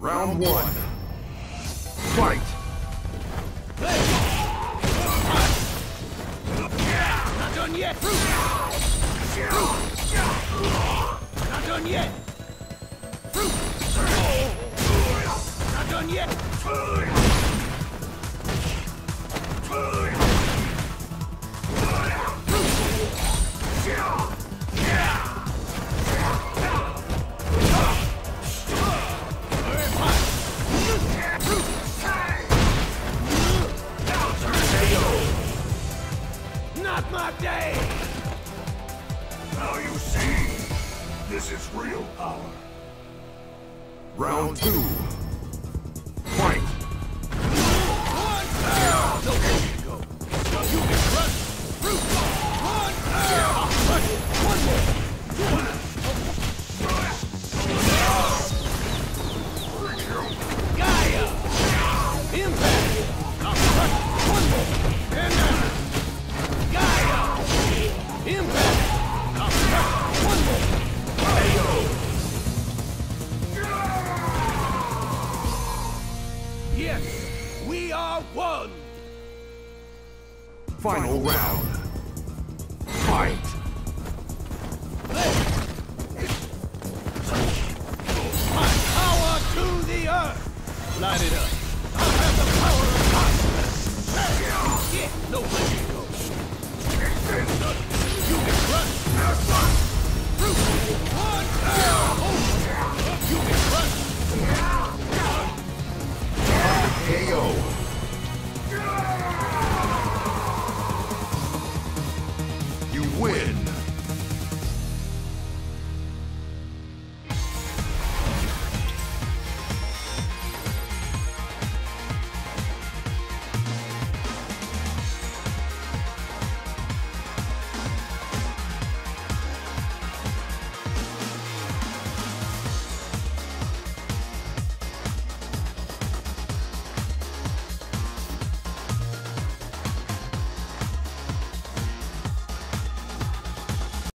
Round one. Fight! Not done yet! Not done yet! Not done yet! My day! Now you see, this is real power. Round two. Yes! We are one! Final round. Fight! My power to the earth! Light it up! Win.